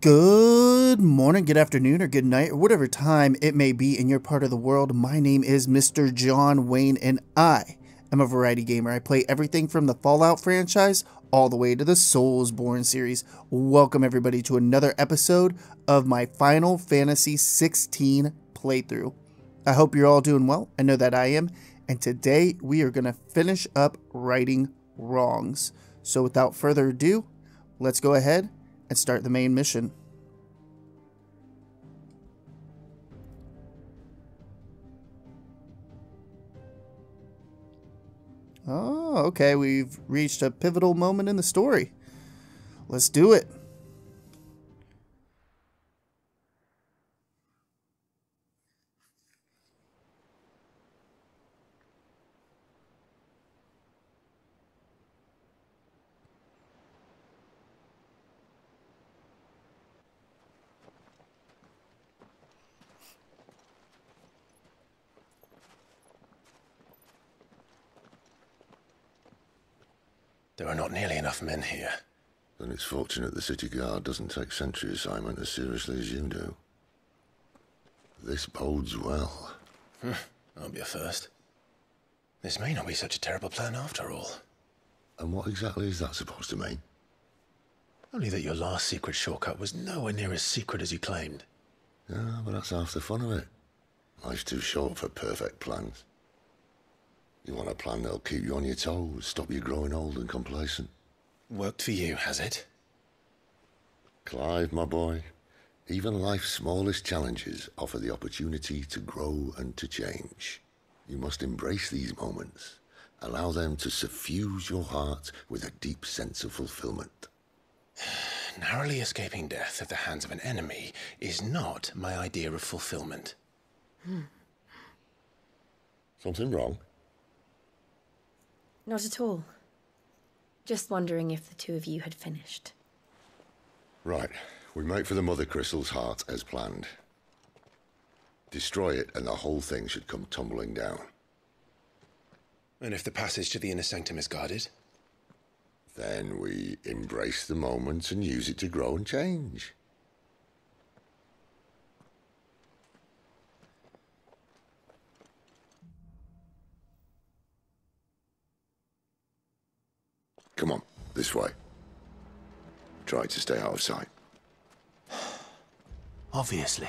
Good morning, good afternoon, or good night, or whatever time it may be in your part of the world. My name is Mr. John Wayne, and I am a variety gamer. I play everything from the Fallout franchise all the way to the Soulsborne series. Welcome, everybody, to another episode of my Final Fantasy XVI playthrough. I hope you're all doing well. I know that I am. And today we are going to finish up righting wrongs. So without further ado, let's go ahead and start the main mission. Oh, okay. We've reached a pivotal moment in the story. Let's do it. There are not nearly enough men here. Then it's fortunate the city guard doesn't take sentry assignment as seriously as you do. This bodes well. Hmm, I'll be a first. This may not be such a terrible plan after all. And what exactly is that supposed to mean? Only that your last secret shortcut was nowhere near as secret as you claimed. Yeah, but that's half the fun of it. Life's too short for perfect plans. You want a plan that'll keep you on your toes, stop you growing old and complacent. Worked for you, has it? Clive, my boy, even life's smallest challenges offer the opportunity to grow and to change. You must embrace these moments. Allow them to suffuse your heart with a deep sense of fulfillment. Narrowly escaping death at the hands of an enemy is not my idea of fulfillment. Hmm. Something wrong? Not at all. Just wondering if the two of you had finished. Right. We make for the Mother Crystal's heart as planned. Destroy it and the whole thing should come tumbling down. And if the passage to the inner sanctum is guarded? Then we embrace the moment and use it to grow and change. Come on, this way. Try to stay out of sight. Obviously.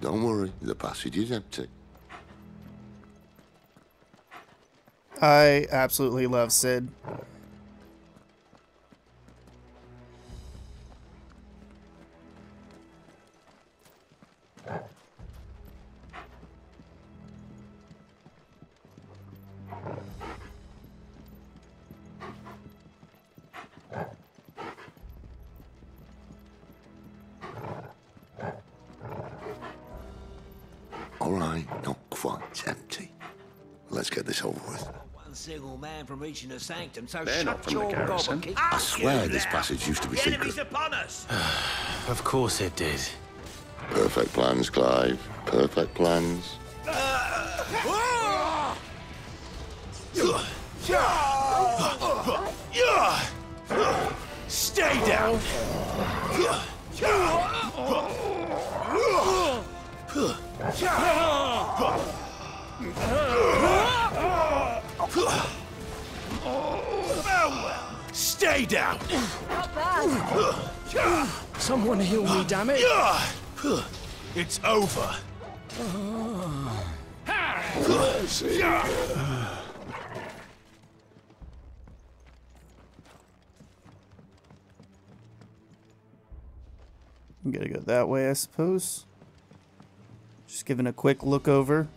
Don't worry, the passage is empty. I absolutely love Sid. Single man reaching the sanctum, so They're shut not from the your gob garrison. and keep I swear this passage used to be The enemy's secret. upon us! Of course it did. Perfect plans, Clive. Perfect plans. Stay down! Stay down! Someone heal me, damn it! It's over. I'm gonna go that way, I suppose. Just giving a quick look over.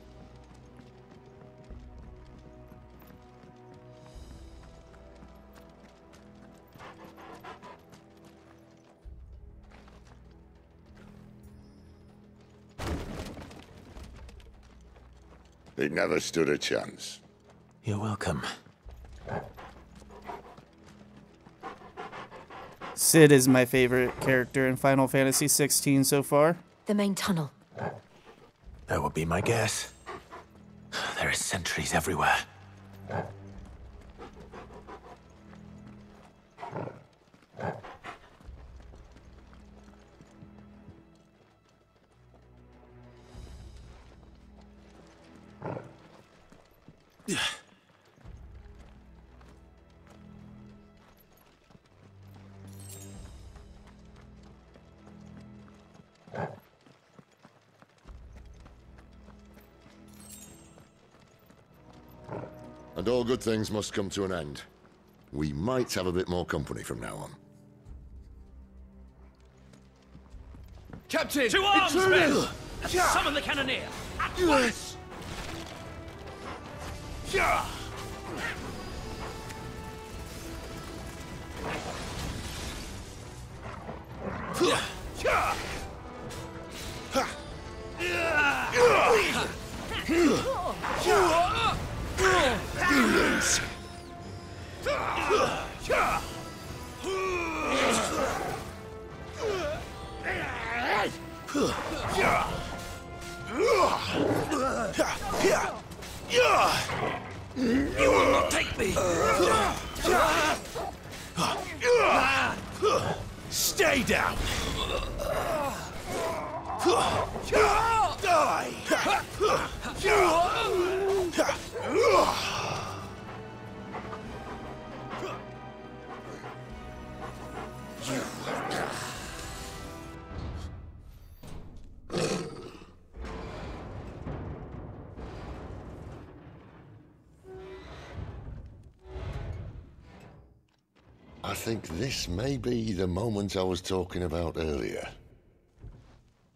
Never stood a chance. You're welcome. Sid is my favorite character in Final Fantasy 16 so far. The main tunnel. That would be my guess. There are sentries everywhere. All good things must come to an end. We might have a bit more company from now on. Captain! To arms, intruders! men! Summon the cannoneer! At once! You think this may be the moment I was talking about earlier.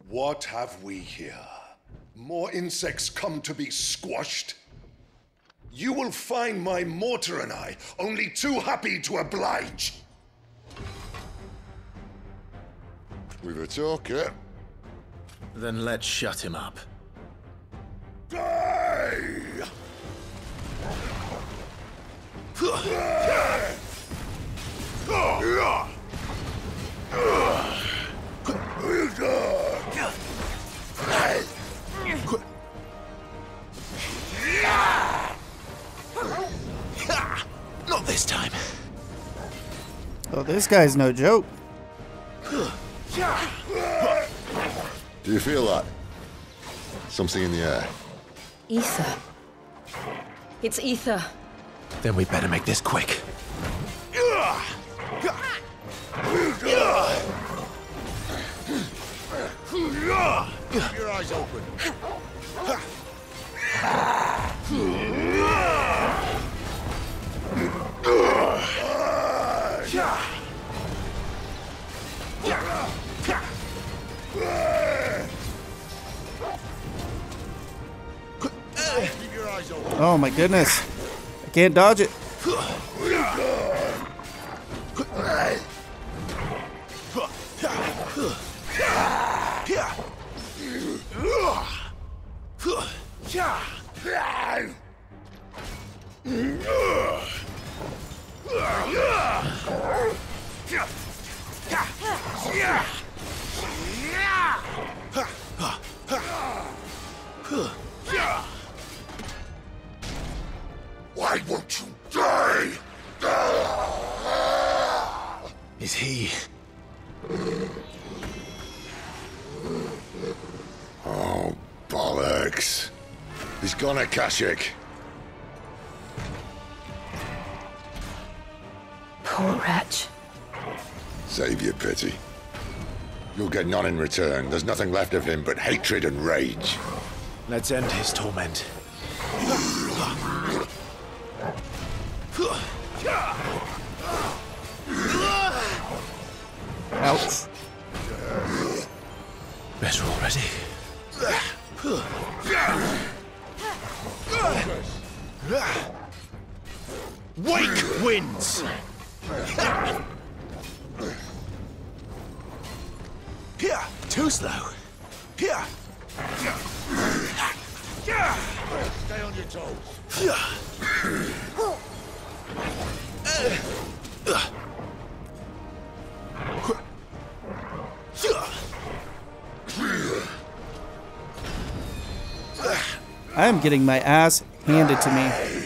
What have we here? More insects come to be squashed? You will find my mortar and I only too happy to oblige. We've a talker. Then let's shut him up. This guy's no joke. Do you feel that? Something in the air. Ether. It's ether. Then we better make this quick. My goodness. I can't dodge it. He's gone Akashic. Poor wretch. Save your pity. You'll get none in return. There's nothing left of him but hatred and rage. Let's end his torment. Ouch. Getting my ass handed to me.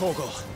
Done, Torgal.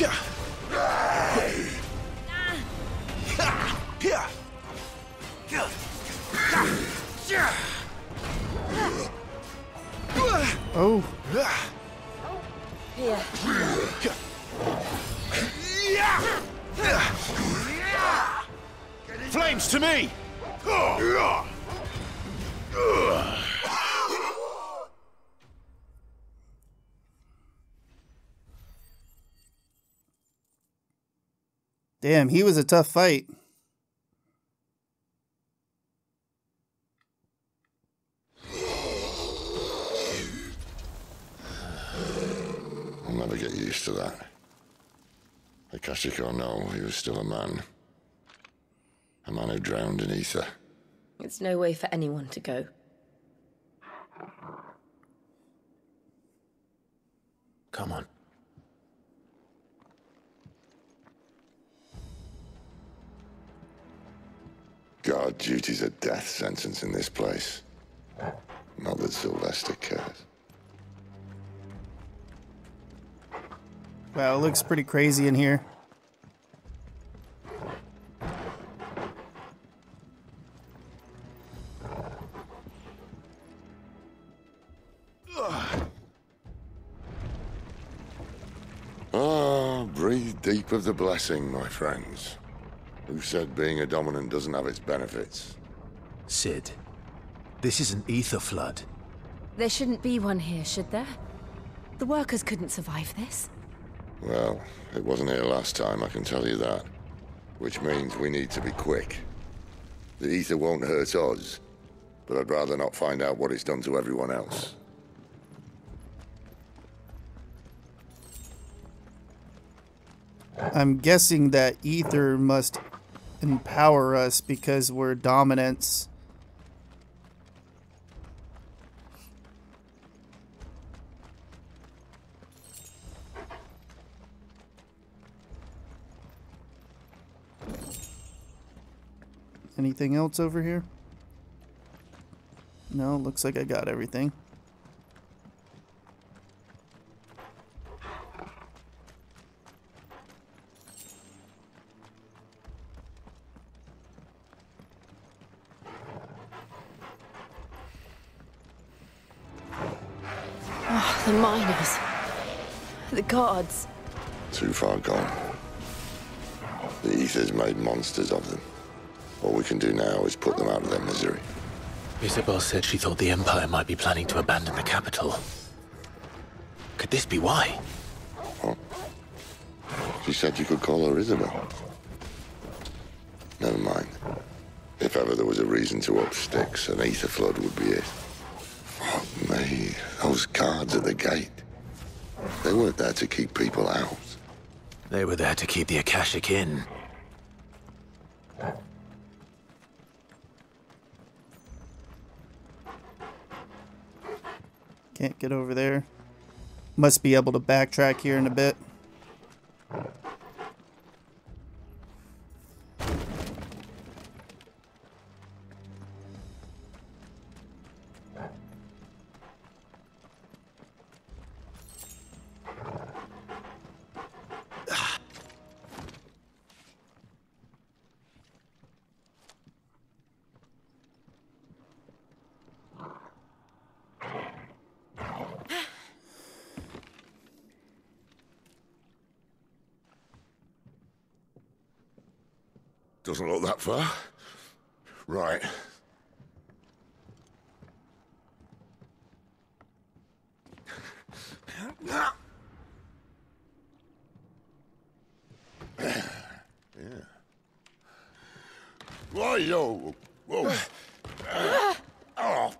Oh, Here. Flames to me! Damn, he was a tough fight. I'll never get used to that. Akashic or no, he was still a man. A man who drowned in ether. It's no way for anyone to go. Come on. Guard duty's a death sentence in this place. Not that Sylvestre cares. Wow, it looks pretty crazy in here. Ah, breathe deep of the blessing, my friends. Who said being a dominant doesn't have its benefits? Sid, this is an ether flood. There shouldn't be one here, should there? The workers couldn't survive this. Well, it wasn't here last time, I can tell you that. Which means we need to be quick. The ether won't hurt us, but I'd rather not find out what it's done to everyone else. I'm guessing that ether must empower us because we're dominants. Anything else over here? No, looks like I got everything. The guards. Too far gone. The ether's made monsters of them. All we can do now is put them out of their misery. Isabel said she thought the Empire might be planning to abandon the capital. Could this be why? She said you could call her Isabel. Never mind. If ever there was a reason to up sticks, an ether flood would be it. Fuck me. Those guards at the gate. They weren't there to keep people out. They were there to keep the Akashic in. Can't get over there. Must be able to backtrack here in a bit. Doesn't look that far. Right. yeah. Why, yo? Whoa. oh.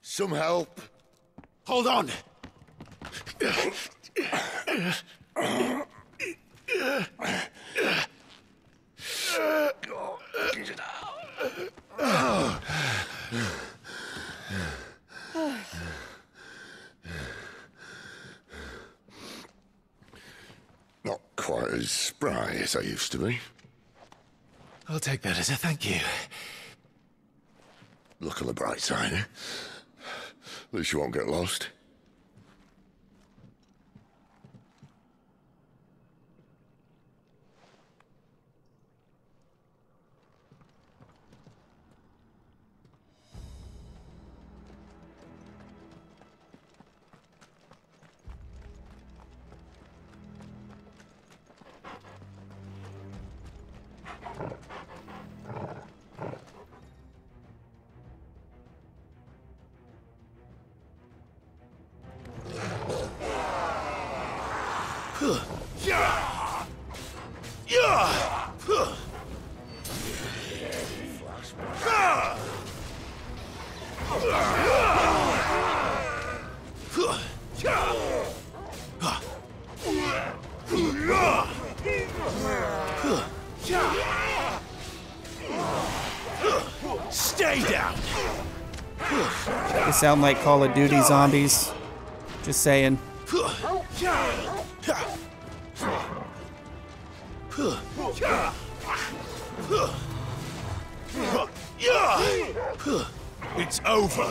Some help. Hold on. Not quite as as I used to be. I'll take that as a thank you. Look on the bright side, eh? At least you won't get lost. Stay down. They sound like Call of Duty zombies. Just saying. It's over.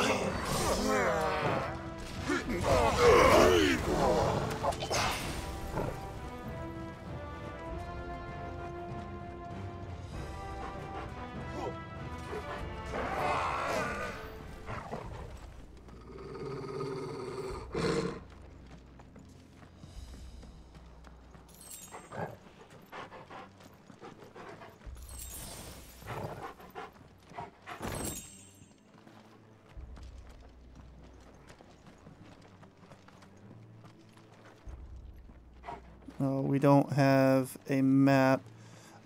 We don't have a map.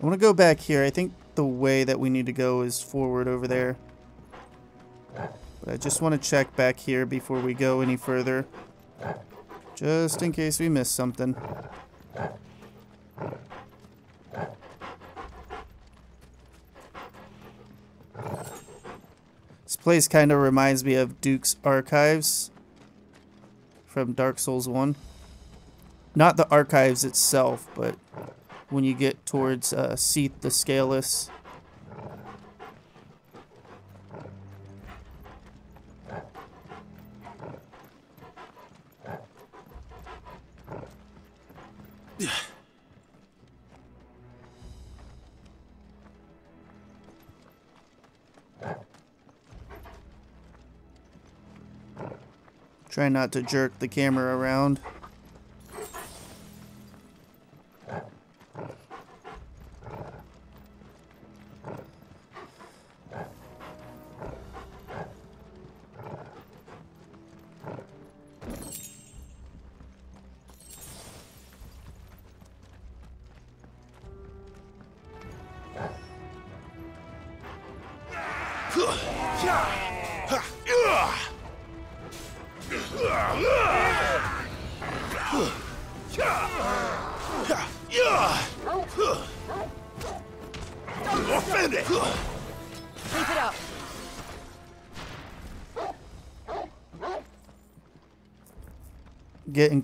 I want to go back here. I think the way that we need to go is forward over there. But I just want to check back here before we go any further. Just in case we miss something. This place kind of reminds me of Duke's Archives from Dark Souls 1 not the archives itself, but when you get towards uh, Seath the Scaleless. Try not to jerk the camera around.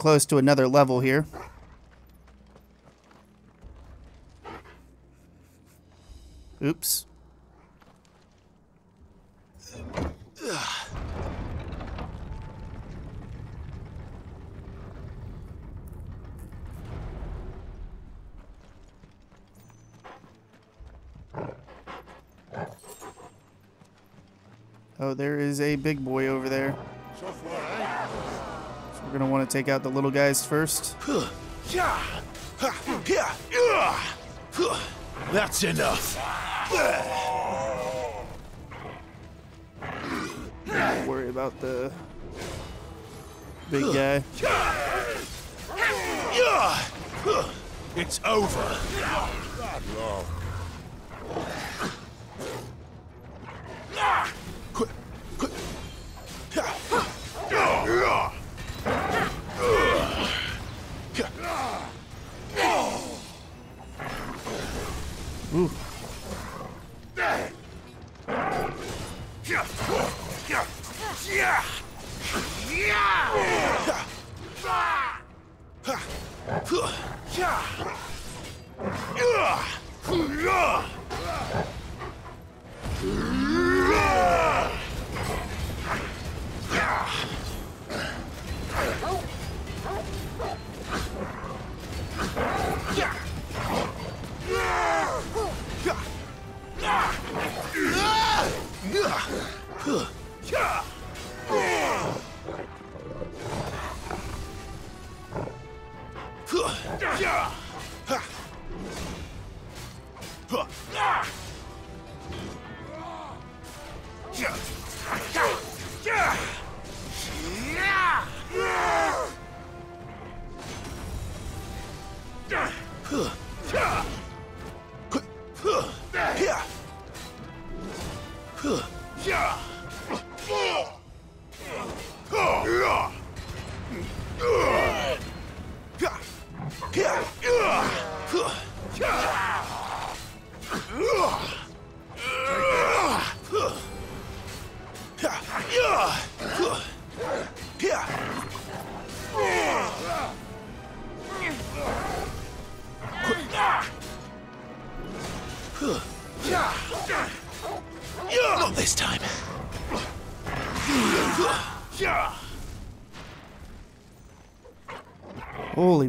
Close to another level here. Oops. Oh, there is a big boy over there. So we're going to want to take out the little guys first. That's enough. Don't worry about the big guy. It's over. Not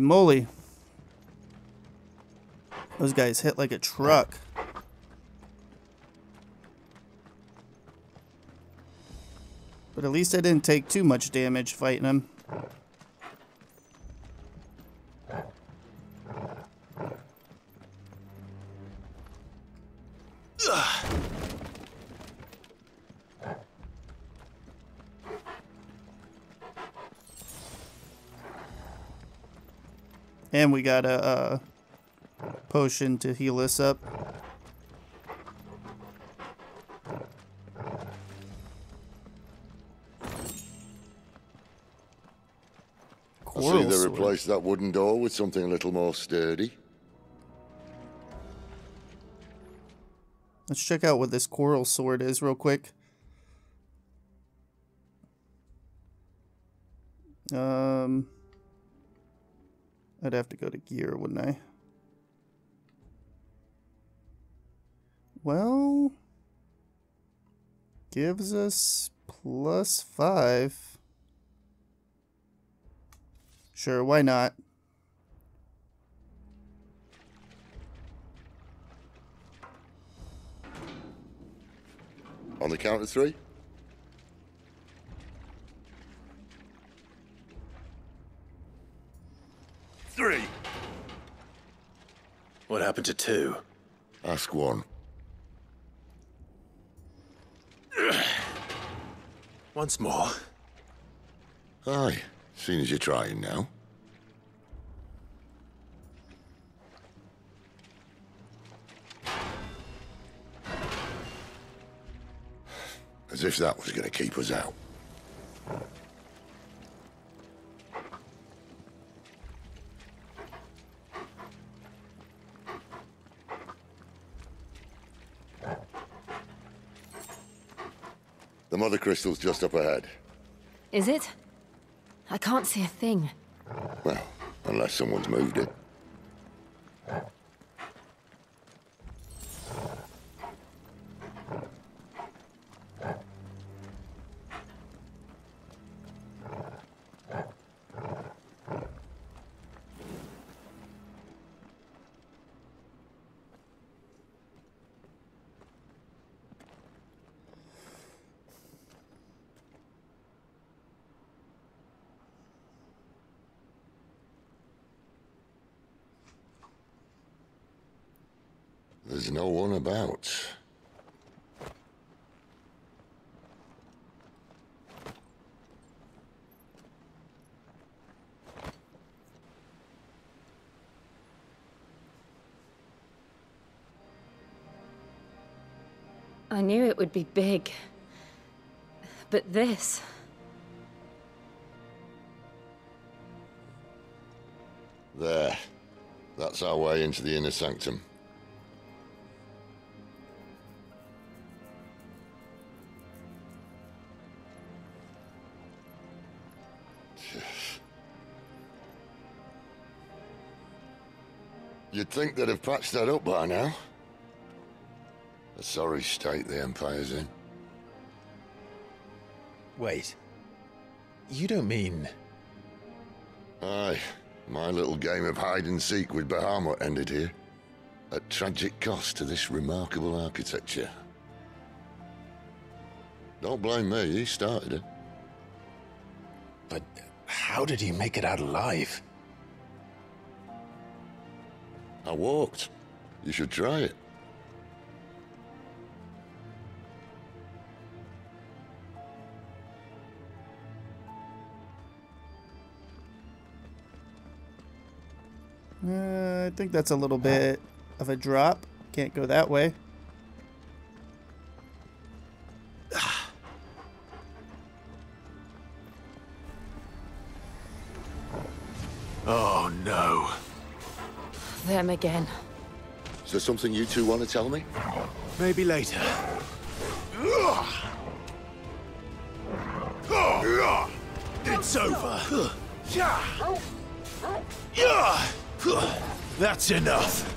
Moly. Those guys hit like a truck. But at least I didn't take too much damage fighting him. And we got a, uh potion to heal us up. I see they sword. replaced that wooden door with something a little more sturdy. Let's check out what this coral sword is real quick. Go to gear, wouldn't I? Well, gives us plus five. Sure, why not? On the count of three? What happened to two? Ask one. Once more. Aye, seeing as you're trying now. As if that was going to keep us out. Mother crystal's just up ahead. Is it? I can't see a thing. Well, unless someone's moved it. No one about. I knew it would be big. But this... There. That's our way into the inner sanctum. You'd think they'd have patched that up by now. A sorry state the Empire's in. Wait. You don't mean. Aye. My little game of hide and seek with Bahamut ended here. At tragic cost to this remarkable architecture. Don't blame me, he started it. But how did he make it out alive? I walked. You should try it. Uh, I think that's a little bit of a drop. Can't go that way. Again. Is there something you two want to tell me? Maybe later. It's over. That's enough.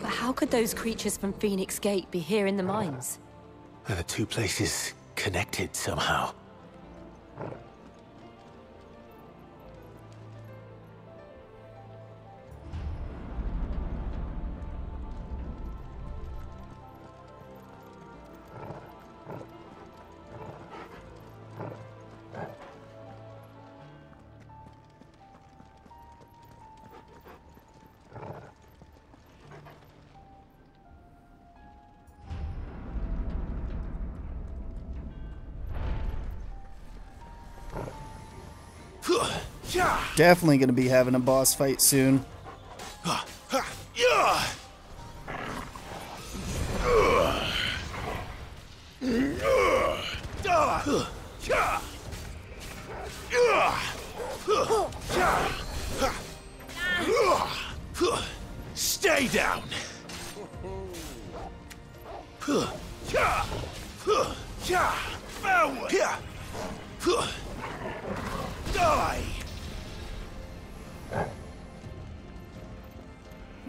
But how could those creatures from Phoenix Gate be here in the mines? Are two places connected somehow? Definitely going to be having a boss fight soon. Stay down.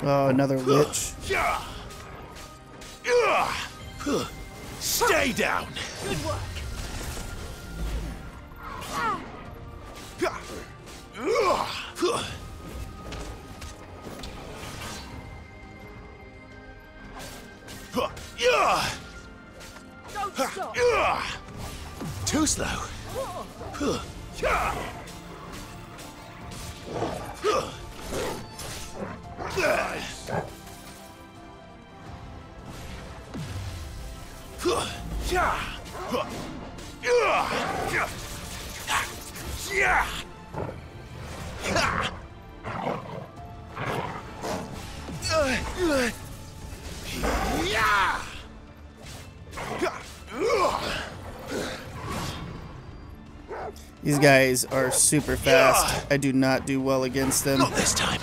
Oh, another witch. Stay down. Good work. Don't stop. Too slow. These guys are super fast. I do not do well against them. Not this time.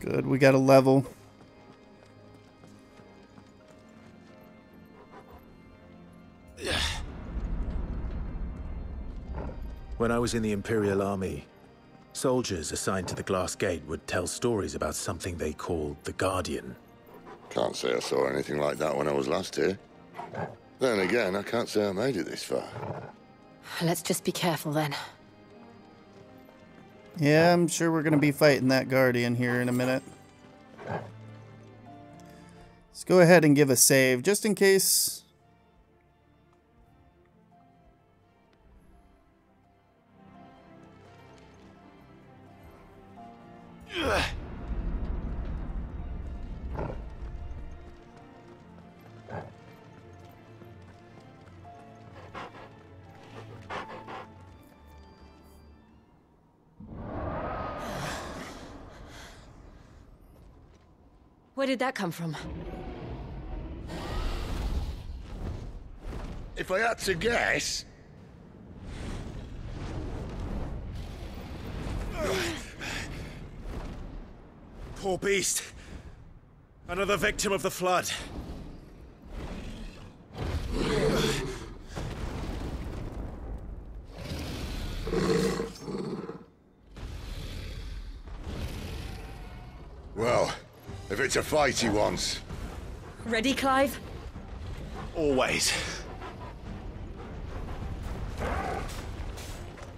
Good, we got a level. When I was in the Imperial Army, soldiers assigned to the Glass Gate would tell stories about something they called the Guardian. Can't say I saw anything like that when I was last here. Then again, I can't say I made it this far. Let's just be careful then. Yeah, I'm sure we're going to be fighting that Guardian here in a minute. Let's go ahead and give a save, just in case. Did that come from? If I had to guess, Poor beast. Another victim of the flood. A fight he wants, Ready, Clive? Always.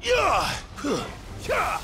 Yeah! Yeah!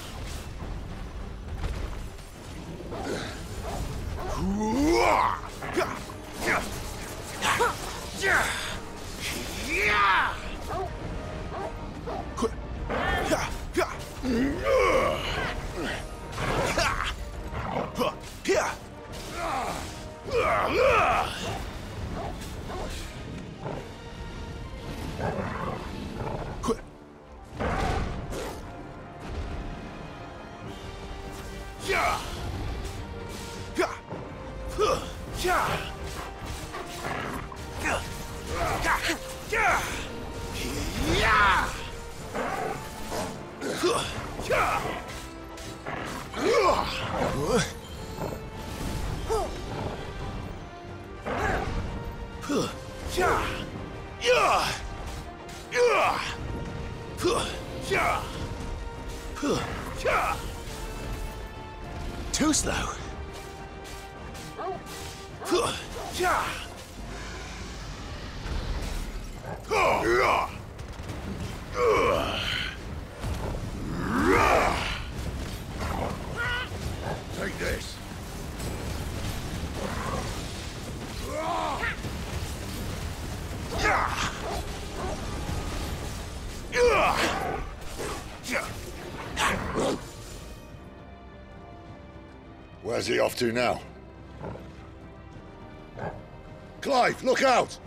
Where's he off to now? Clive, look out!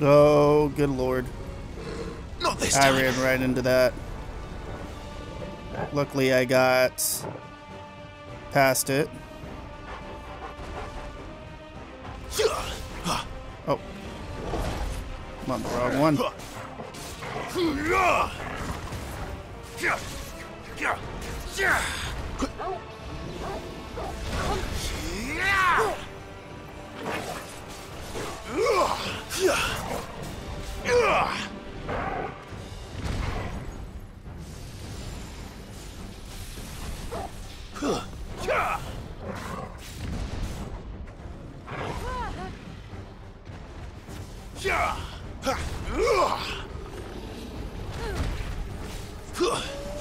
Oh, good lord. Not this time. I ran right into that. Luckily, I got past it. Oh. I'm on the wrong one. Yeah.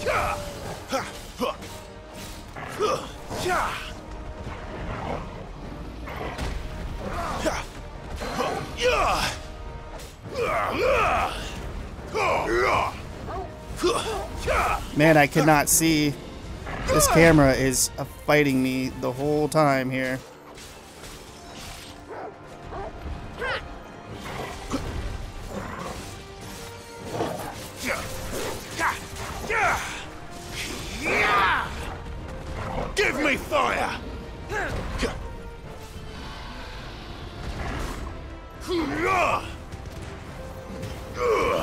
Yeah! Man, I cannot see. This camera is fighting me the whole time here. Give me fire! Not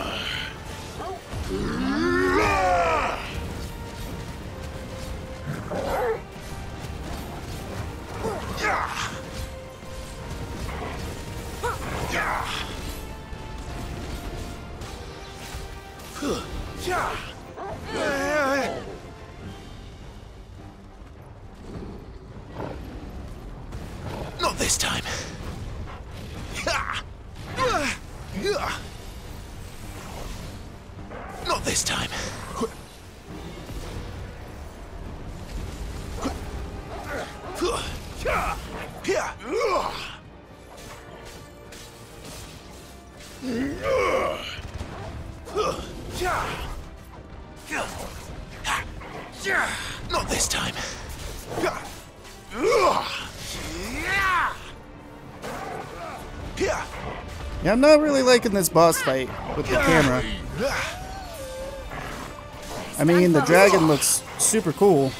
Not this time. Yeah, I'm not really liking this boss fight with the camera. I mean, the dragon looks super cool.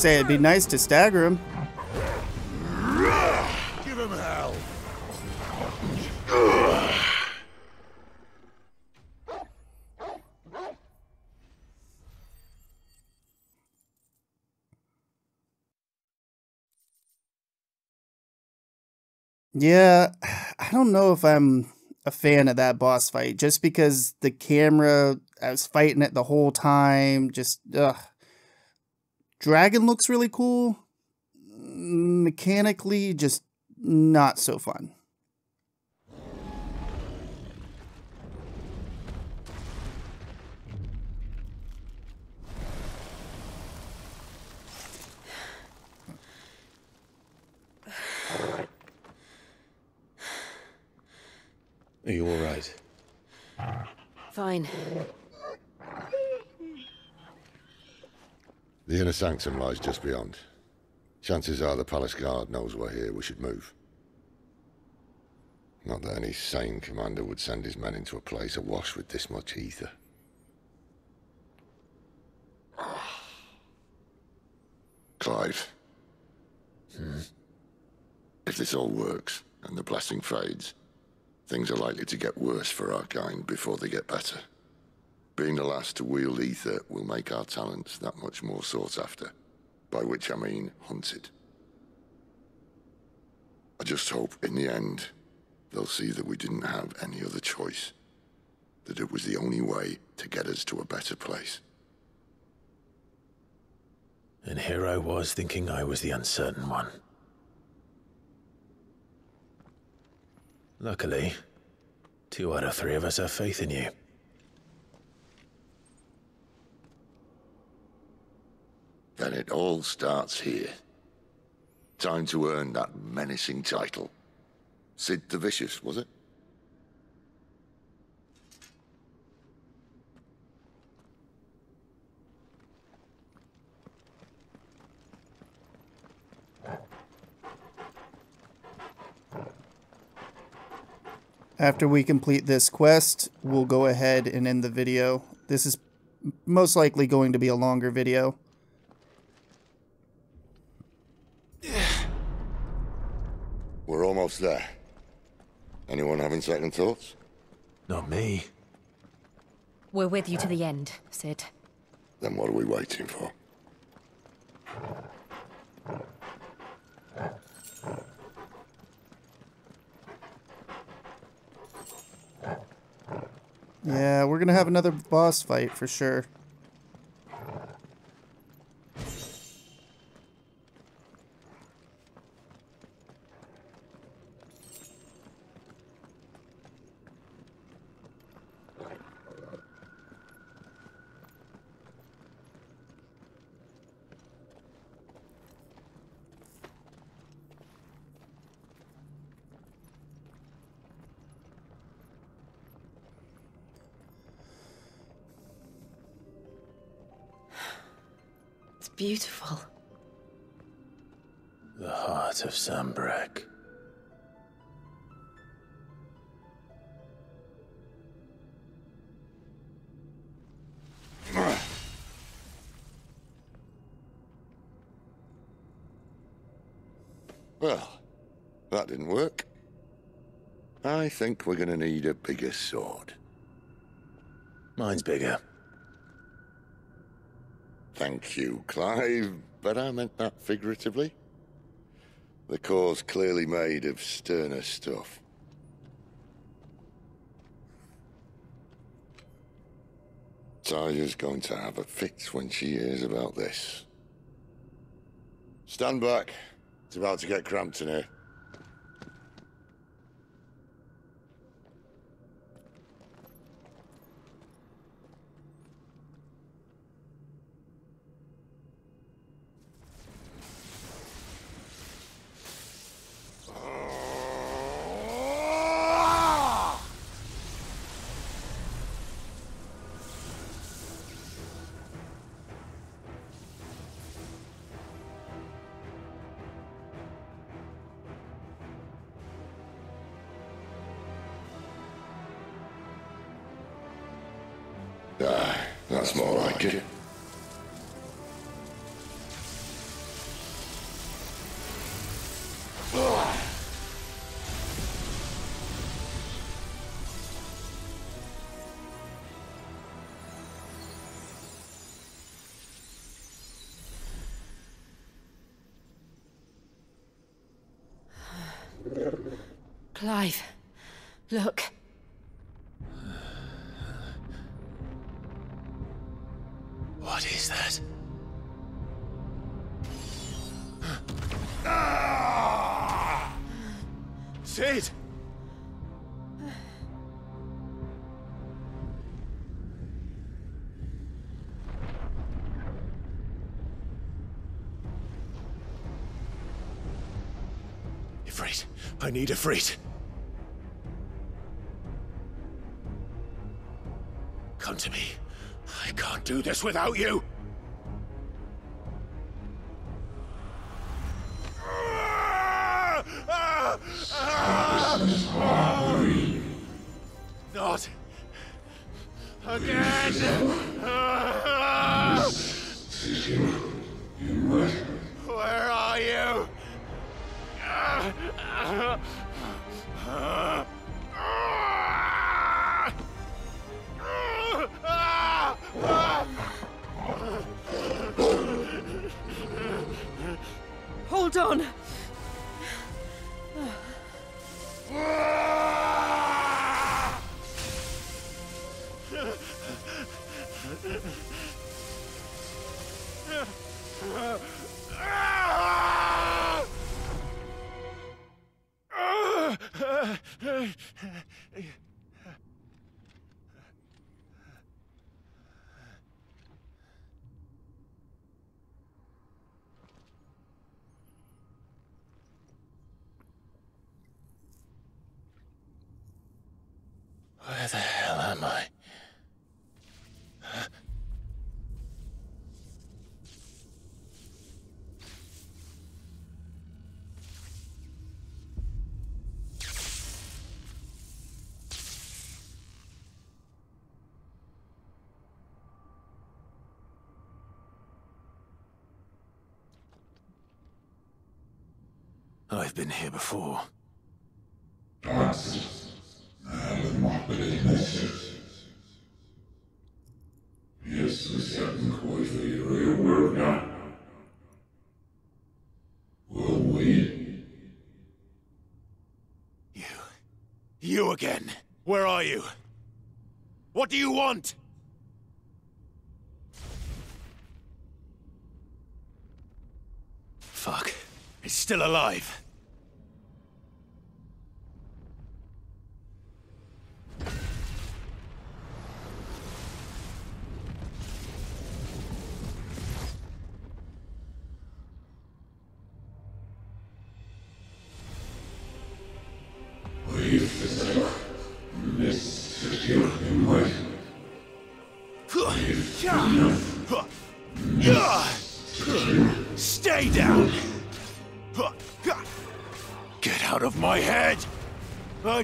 Say it'd be nice to stagger him. Give him hell! Yeah, I don't know if I'm a fan of that boss fight just because the camera, I was fighting it the whole time. Just, ugh. Dragon looks really cool. Mechanically, just not so fun. Are you all right? Fine. The inner sanctum lies just beyond. Chances are the palace guard knows we're here. We should move. Not that any sane commander would send his men into a place awash with this much ether. Clive. Hmm. If this all works, and the blessing fades, things are likely to get worse for our kind before they get better. Being the last to wield ether will make our talents that much more sought after, by which I mean hunted. I just hope in the end they'll see that we didn't have any other choice, that it was the only way to get us to a better place. And here I was thinking I was the uncertain one. Luckily, two out of three of us have faith in you. Then it all starts here. Time to earn that menacing title. Sid the Vicious, was it? After we complete this quest, we'll go ahead and end the video. This is most likely going to be a longer video. We're almost there. Anyone having second thoughts? Not me. We're with you to the end, Sid. Then what are we waiting for? Yeah, we're gonna have another boss fight for sure. Beautiful. The heart of Sanbreque. Well, that didn't work. I think we're gonna need a bigger sword. Mine's bigger. Thank you, Clive, but I meant that figuratively. The core's clearly made of sterner stuff. Tarja's going to have a fit when she hears about this. Stand back. It's about to get cramped in here. Clive, look. What is that? Sid! Ifrit, I need Ifrit. Do this without you. Ah! Oh, I've been here before. Yes, the second quarter, you're aware now. Will we... You... You again. Where are you? What do you want? Fuck. It's still alive.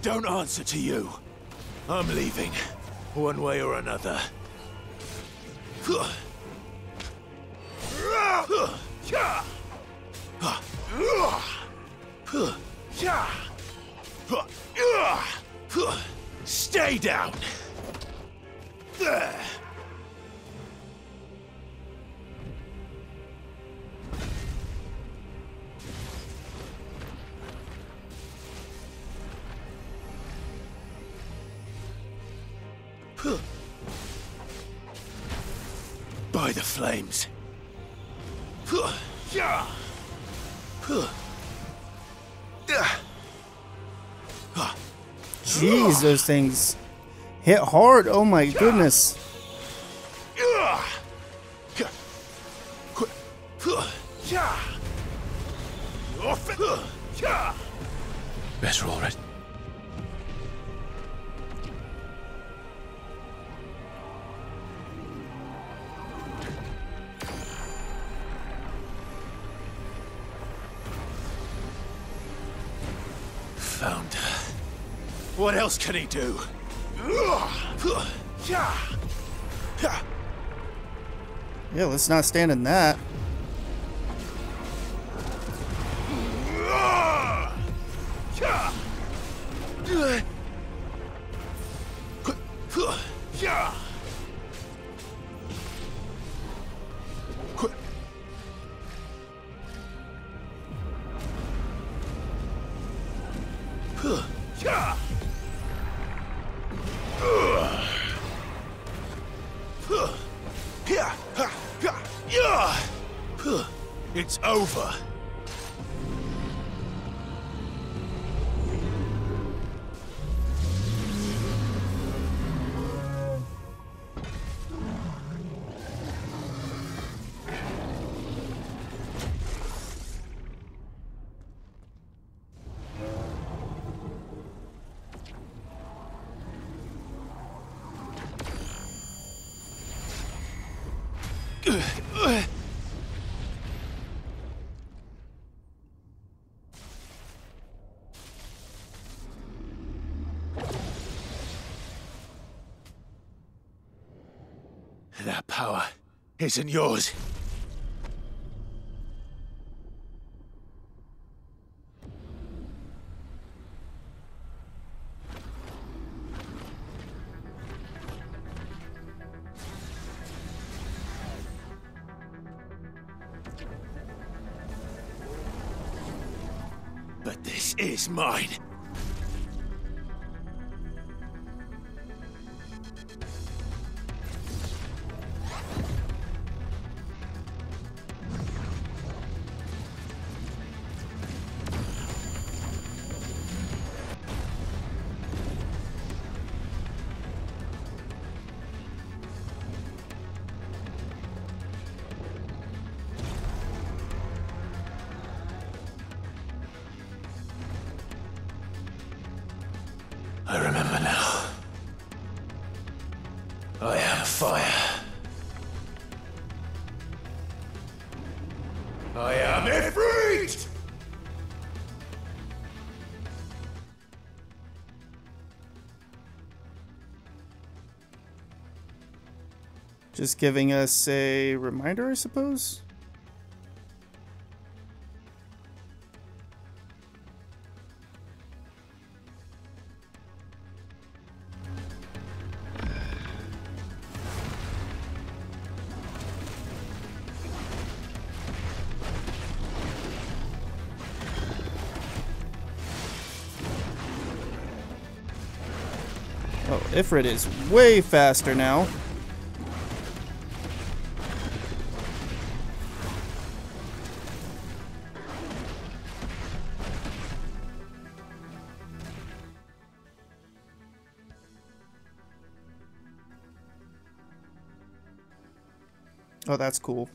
Don't answer to you. I'm leaving, one way or another. Stay down! Jeez, those things hit hard. Oh my goodness. Better already. What else can he do? Yeah, let's not stand in that. Isn't yours. But this is mine. Just giving us a reminder, I suppose? Oh, Ifrit is way faster now. Oh, that's cool.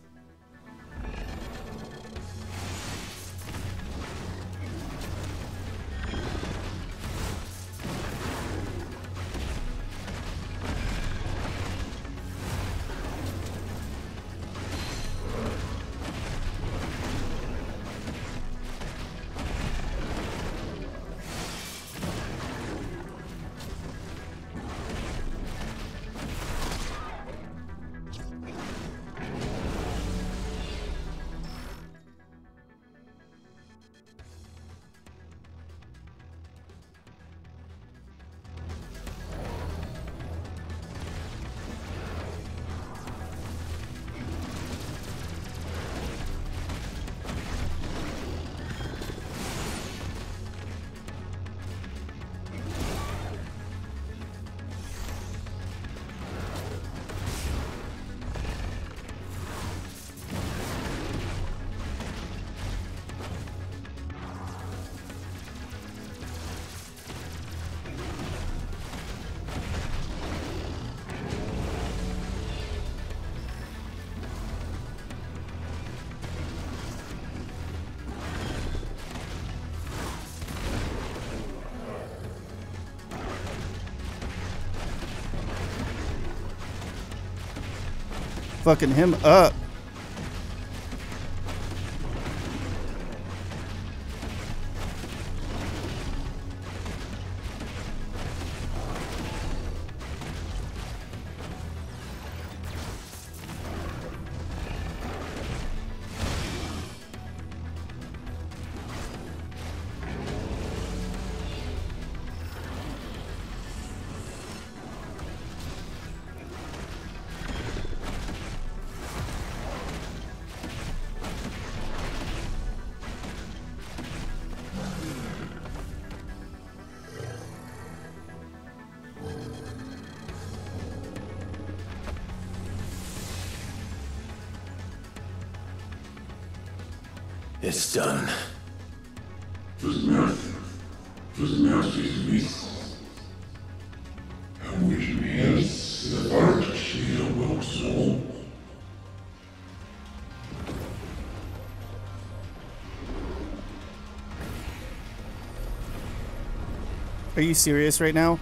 Fucking him up. It's done. Das Märchen. Das Märchen ist nichts. And which means the art here will soul. Are you serious right now?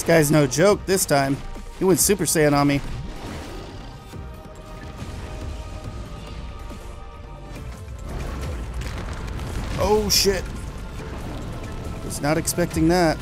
This guy's no joke this time. He went Super Saiyan on me. Oh shit. Was not expecting that.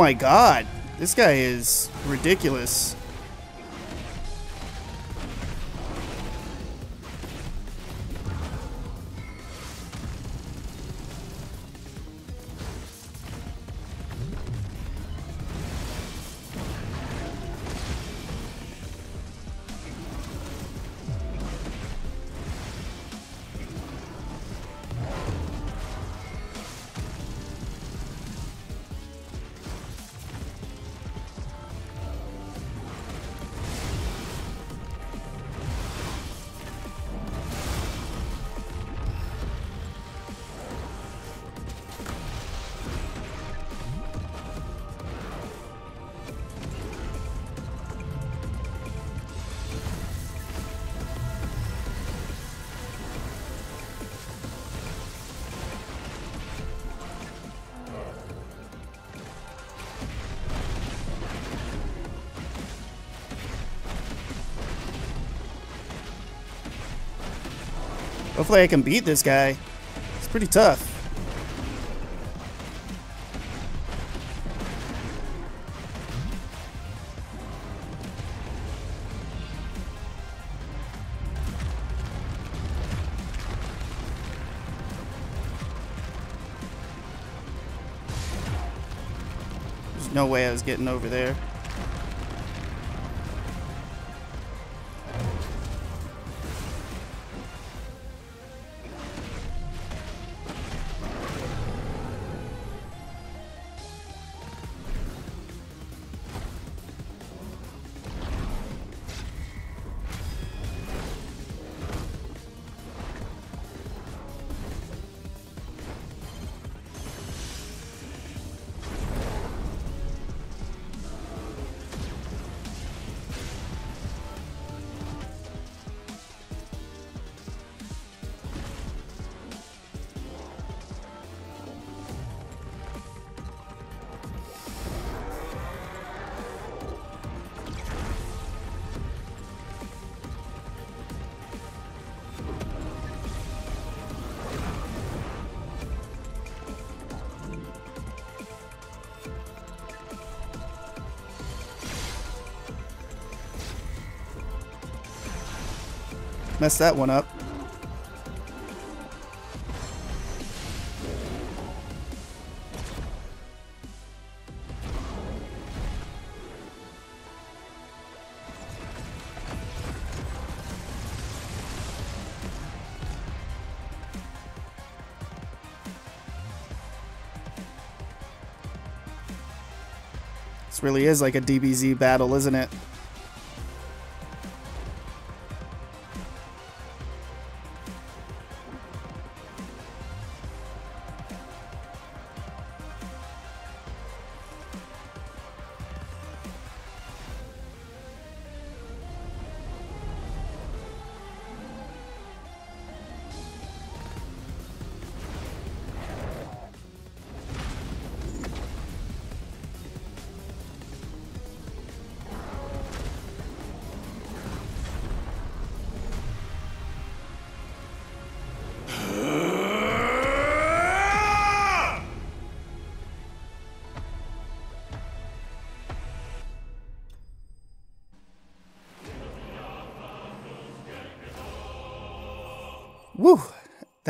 My god. This guy is ridiculous. Hopefully I can beat this guy. It's pretty tough. There's no way I was getting over there. Messed that one up. This really is like a DBZ battle, isn't it?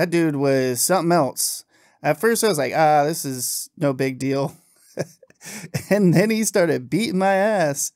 That dude was something else. At first, I was like, ah, this is no big deal. and then he started beating my ass.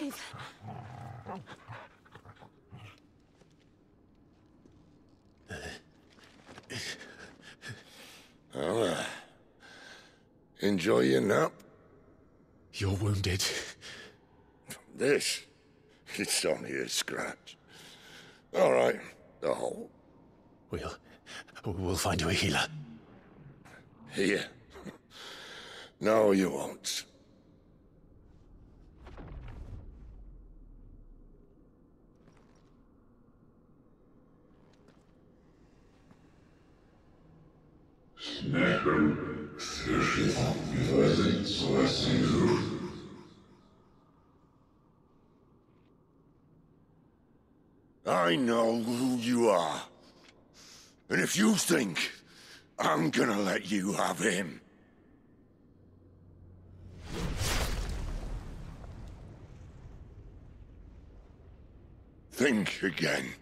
Clive! Well, uh, enjoy your nap. You're wounded. This, it's only a scratch. All right, the hole. We'll. We'll find you a healer. Here. No, you won't. I know who you are. And if you think I'm gonna let you have him. Think again.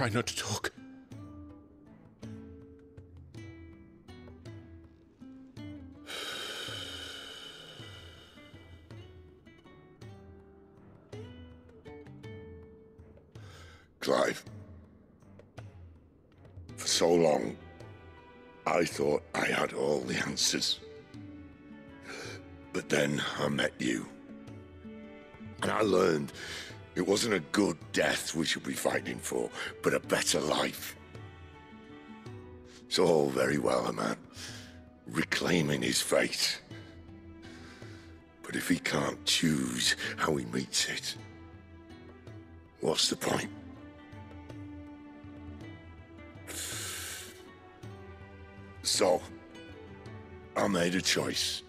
Try not to talk. Clive. For so long, I thought I had all the answers. But then I met you. And I learned it wasn't a good death we should be fighting for, but a better life. It's all very well, a man reclaiming his fate. But if he can't choose how he meets it, what's the point? So, I made a choice.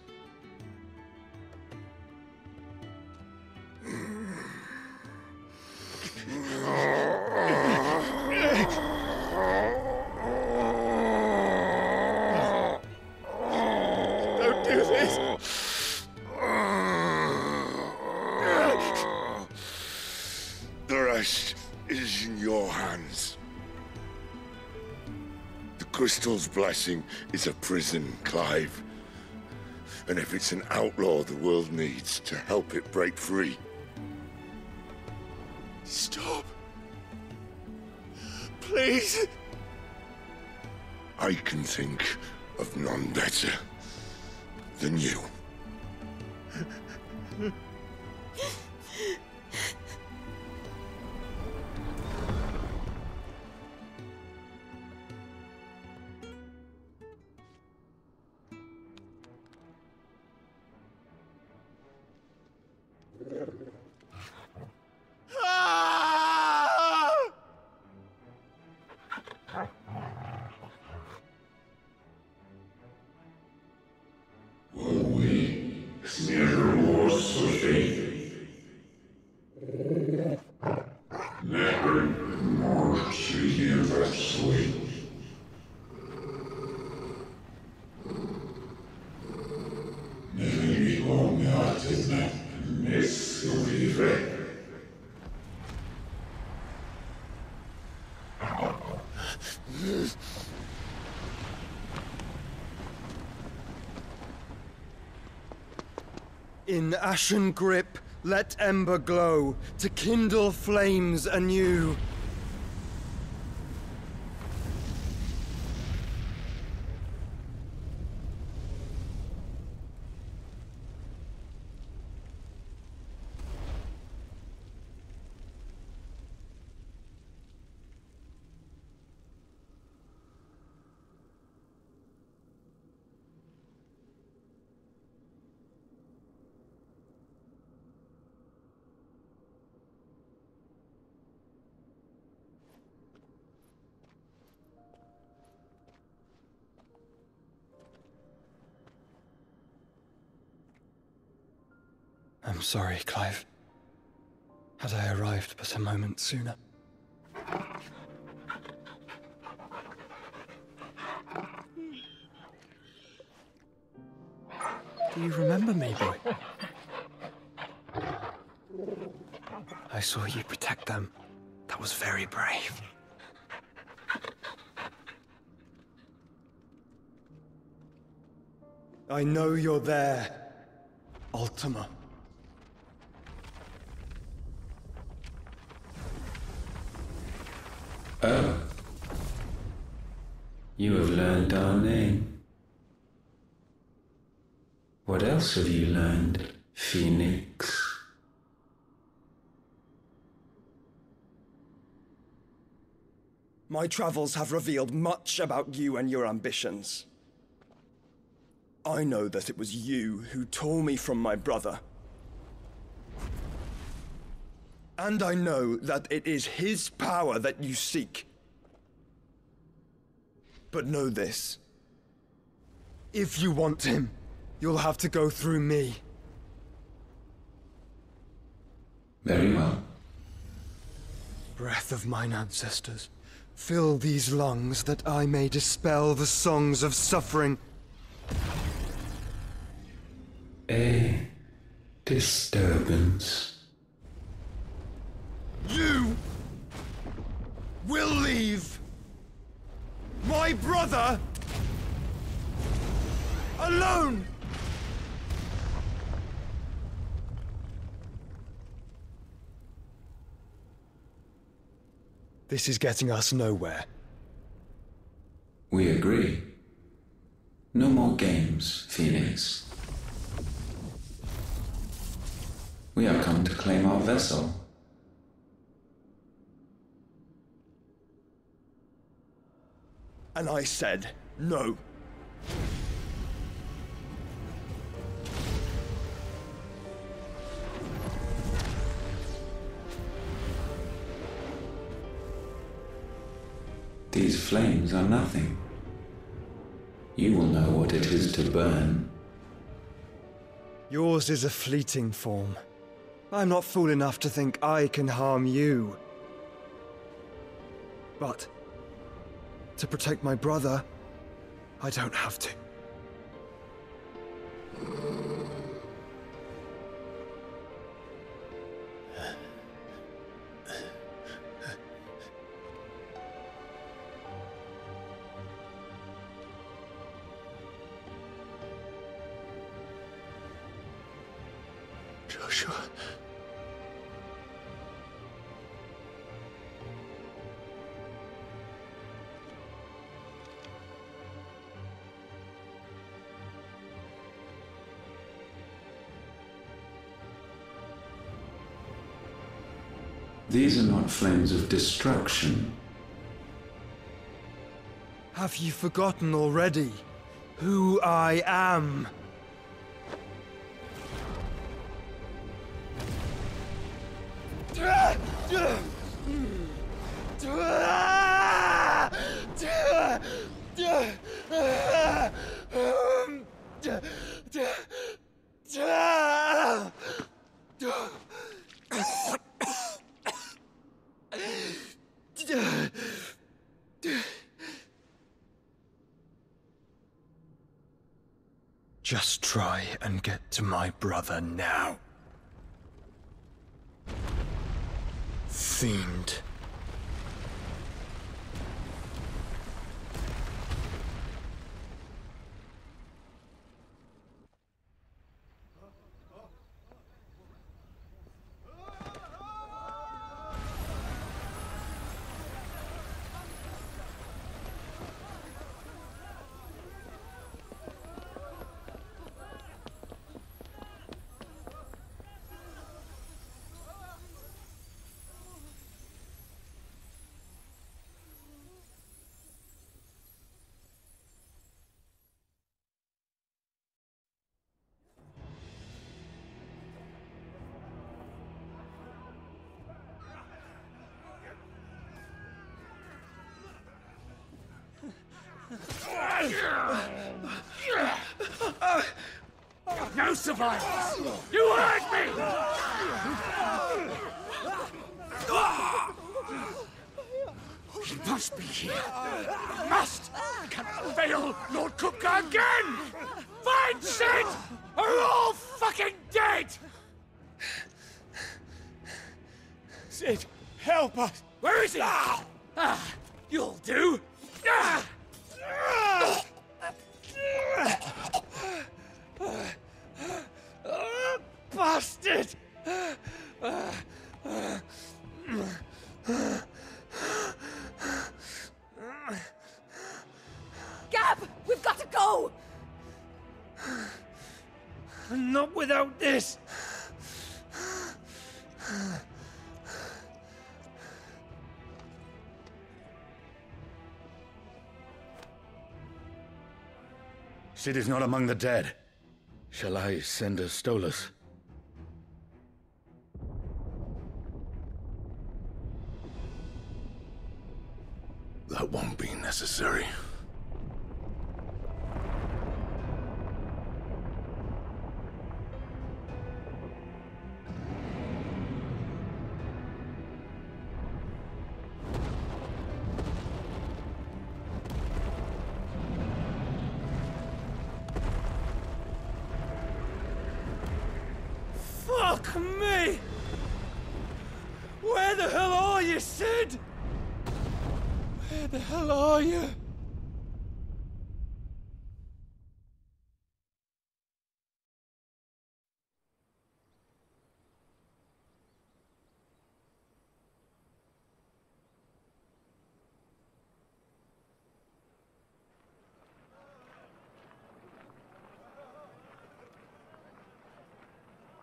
Blessing is a prison, Clive. And if it's an outlaw the world needs to help it break free, Stop! Please! I can think of none better than you. In ashen grip, let ember glow to kindle flames anew. I'm sorry, Clive. Had I arrived but a moment sooner. Do you remember me, boy? I saw you protect them. That was very brave. I know you're there, Ultima. Oh. You have learned our name. What else have you learned, Phoenix? My travels have revealed much about you and your ambitions. I know that it was you who tore me from my brother. And I know that it is his power that you seek. But know this. If you want him, you'll have to go through me. Very well. Breath of mine ancestors, fill these lungs that I may dispel the songs of suffering. A disturbance. You will leave my brother alone! This is getting us nowhere. We agree. No more games, Phoenix. We have come to claim our vessel. And I said no. These flames are nothing. You will know what it is to burn. Yours is a fleeting form. I'm not fool enough to think I can harm you. But to protect my brother, I don't have to. Joshua. These are not flames of destruction. Have you forgotten already who I am? Just try and get to my brother now. Fiend. No Sid is not among the dead. Shall I send a Stolas?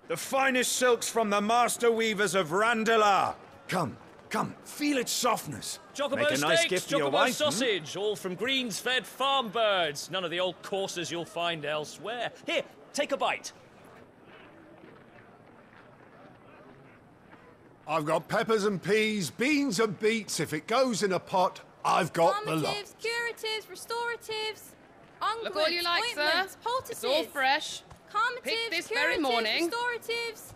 The finest silks from the master weavers of Randalar. Come, come, feel its softness. Chocobo Make a nice gift for your chocobo wife. hmm? sausage, all from greens-fed farm birds. None of the old courses you'll find elsewhere. Here, take a bite. I've got peppers and peas, beans and beets. If it goes in a pot, I've got the lot. Calmatives, curatives, restoratives, unguents, Look all you like, sir. poultices. It's all fresh. Calmatives, this curatives, very morning. restoratives,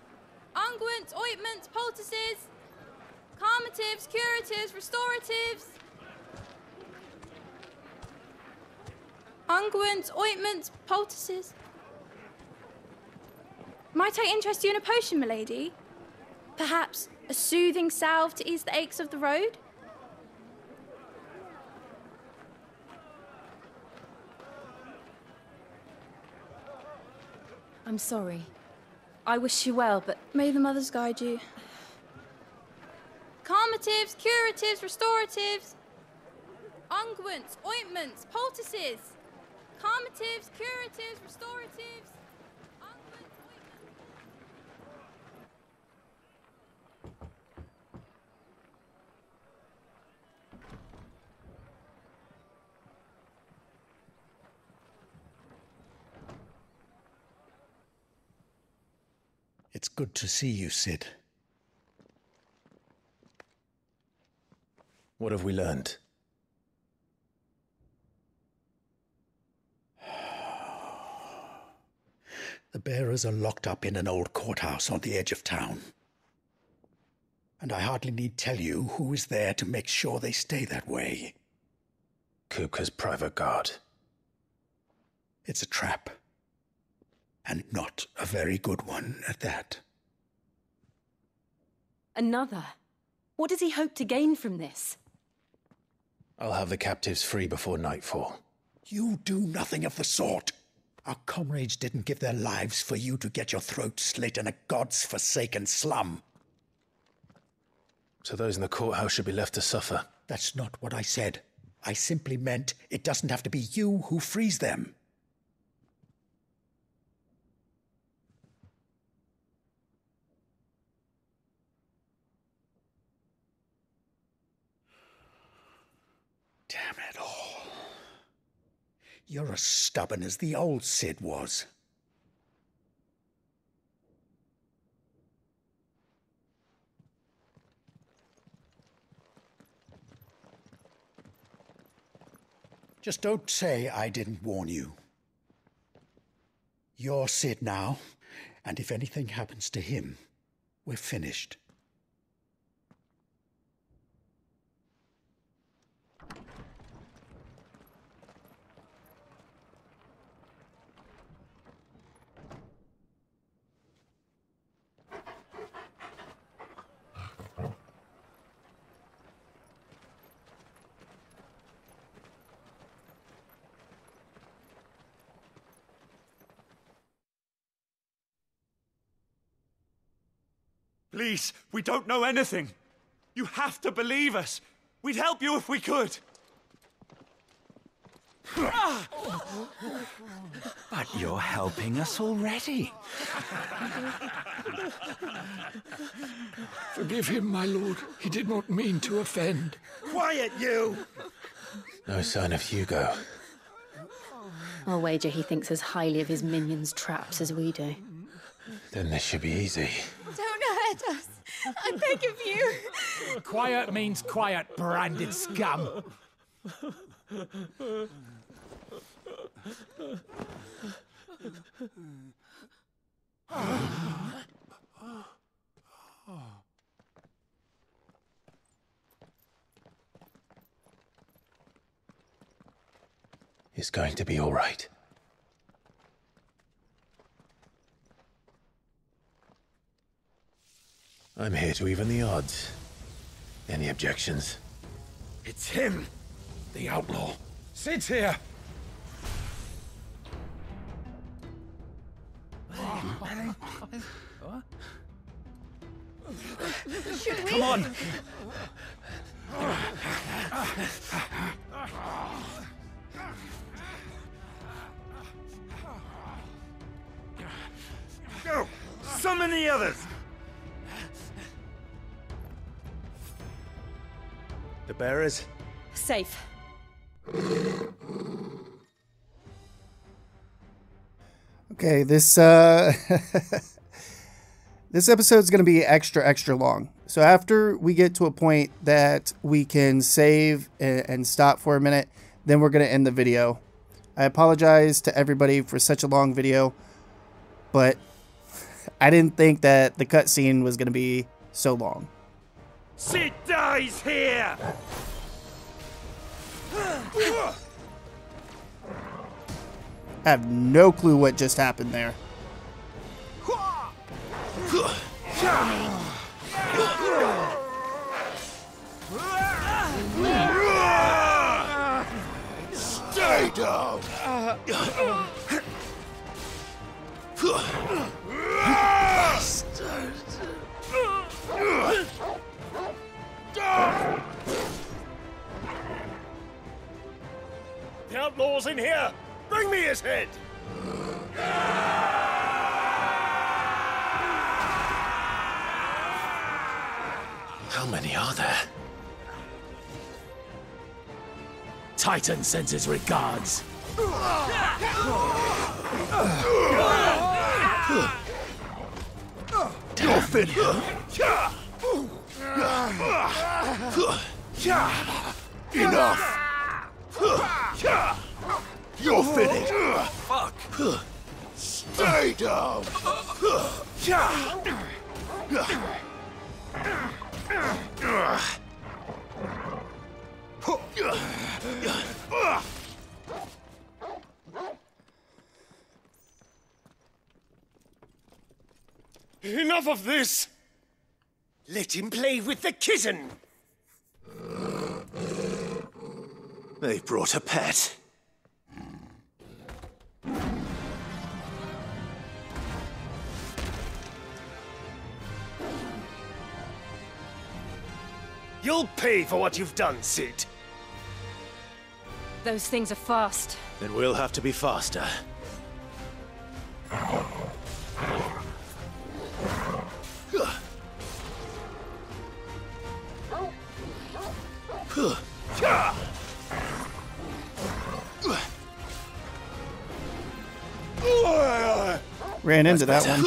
unguents, ointments, poultices. Calmatives, curatives, restoratives. Unguents, ointments, poultices. Might I interest you in a potion, milady? Perhaps a soothing salve to ease the aches of the road? I'm sorry. I wish you well, but May the mothers guide you. Calmatives, curatives, restoratives. Unguents, ointments, poultices. Calmatives, curatives, restoratives. Unguents, ointments. It's good to see you, Sid. What have we learned? The bearers are locked up in an old courthouse on the edge of town. And I hardly need tell you who is there to make sure they stay that way. Kupka's private guard. It's a trap. And not a very good one at that. Another? What does he hope to gain from this? I'll have the captives free before nightfall. You do nothing of the sort. Our comrades didn't give their lives for you to get your throat slit in a god's forsaken slum. So those in the courthouse should be left to suffer. That's not what I said. I simply meant it doesn't have to be you who frees them. Damn it all. You're as stubborn as the old Sid was. Just don't say I didn't warn you. You're Sid now, and if anything happens to him, we're finished. Please, we don't know anything. You have to believe us. We'd help you if we could. But you're helping us already. Forgive him, my lord. He did not mean to offend. Quiet, you! No sign of Hugo. I'll wager he thinks as highly of his minions' traps as we do. Then this should be easy. Don't hurt us. I beg of you. Quiet means quiet, branded scum. It's going to be all right. I'm here to even the odds. Any objections? It's him, the outlaw. Sid's here. Should we? Come on. Go! Summon the others! The bearers? Safe. Okay, this uh this episode's going to be extra extra long. So after we get to a point that we can save and, and stop for a minute, then we're going to end the video. I apologize to everybody for such a long video, but I didn't think that the cutscene was going to be so long. Sid dies here! I have no clue what just happened there. Stay down! The outlaw's in here! Bring me his head! How many are there? Titan sends his regards. You're finished. Enough! You're finished! Fuck! Stay down! Enough of this! Let him play with the kitten! They brought a pet. You'll pay for what you've done, Sid. Those things are fast. Then we'll have to be faster. Ran into that one.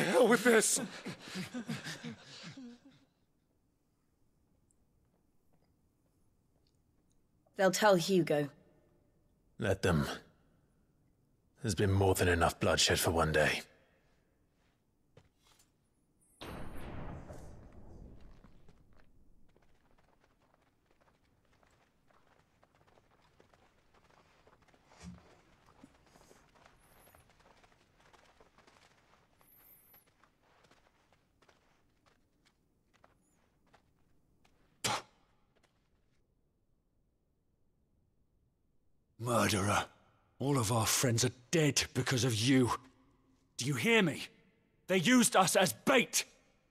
To hell with this! They'll tell Hugo. Let them. There's been more than enough bloodshed for one day. Murderer. All of our friends are dead because of you. Do you hear me? They used us as bait.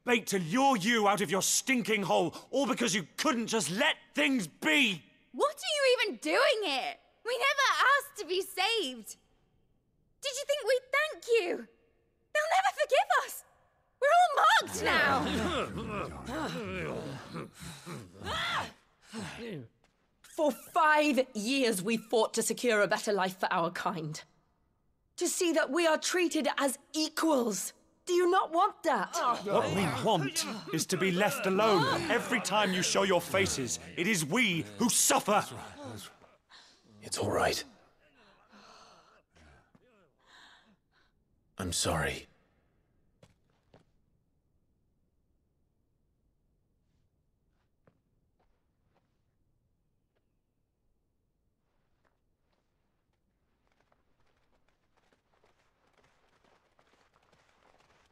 Bait to lure you out of your stinking hole, all because you couldn't just let things be. What are you even doing here? We never asked to be saved. Did you think we'd thank you? They'll never forgive us. We're all marked now. For five years we fought to secure a better life for our kind. To see that we are treated as equals. Do you not want that? Oh. What we want is to be left alone. Every time you show your faces, it is we who suffer. It's all right. I'm sorry.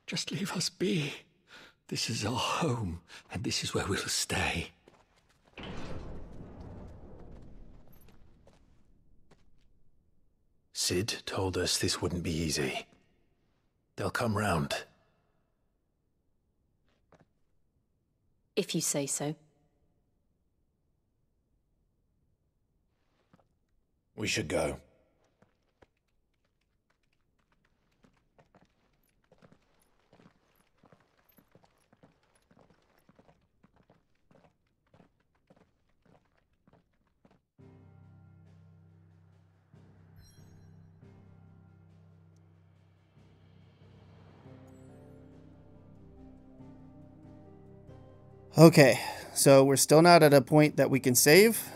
Just leave us be. This is our home, and this is where we'll stay. Sid told us this wouldn't be easy. They'll come round. If you say so. We should go. Okay, so we're still not at a point that we can save.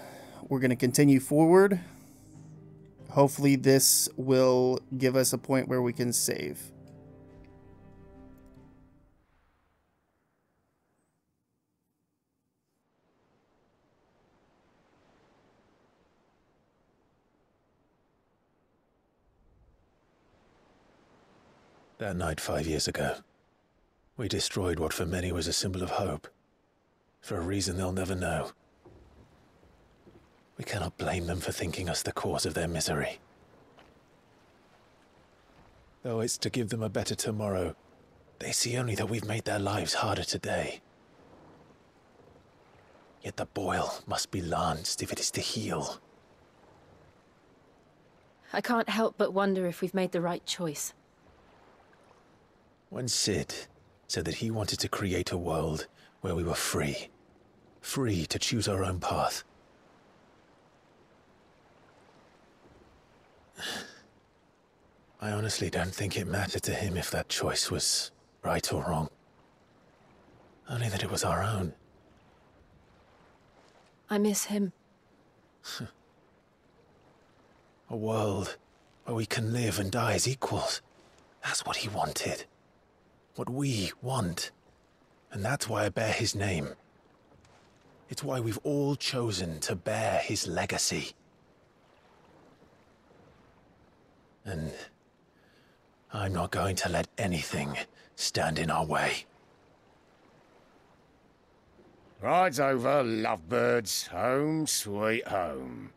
We're going to continue forward. Hopefully this will give us a point where we can save. That night five years ago, We destroyed what for many was a symbol of hope. For a reason they'll never know. We cannot blame them for thinking us the cause of their misery. Though it's to give them a better tomorrow, they see only that we've made their lives harder today. Yet the boil must be lanced if it is to heal. I can't help but wonder if we've made the right choice. When Sid said that he wanted to create a world where we were free, free to choose our own path. I honestly don't think it mattered to him if that choice was right or wrong. Only that it was our own. I miss him. A world where we can live and die as equals. That's what he wanted. What we want. And that's why I bear his name. It's why we've all chosen to bear his legacy. And I'm not going to let anything stand in our way. Ride's over, lovebirds. Home sweet home.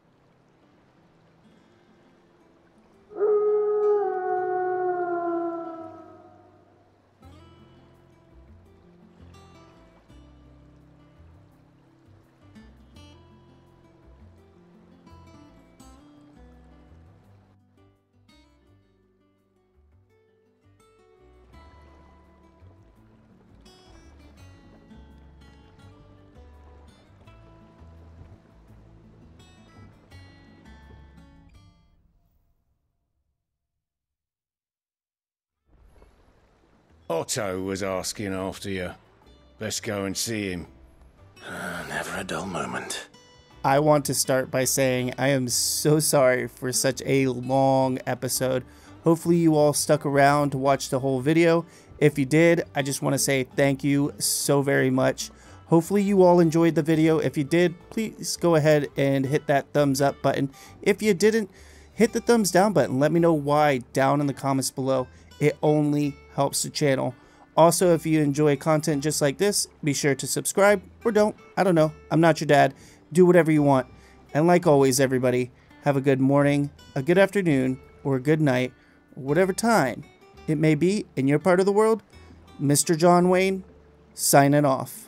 Otto was asking after you. Best go and see him. Never a dull moment. I want to start by saying I am so sorry for such a long episode. Hopefully you all stuck around to watch the whole video. If you did, I just want to say thank you so very much. Hopefully you all enjoyed the video. If you did, please go ahead and hit that thumbs up button. If you didn't, hit the thumbs down button. Let me know why down in the comments below. It only helps the channel. Also, if you enjoy content just like this, be sure to subscribe or don't. I don't know. I'm not your dad. Do whatever you want. And like always, everybody, have a good morning, a good afternoon, or a good night, whatever time it may be in your part of the world. Mr. John Wayne, signing off.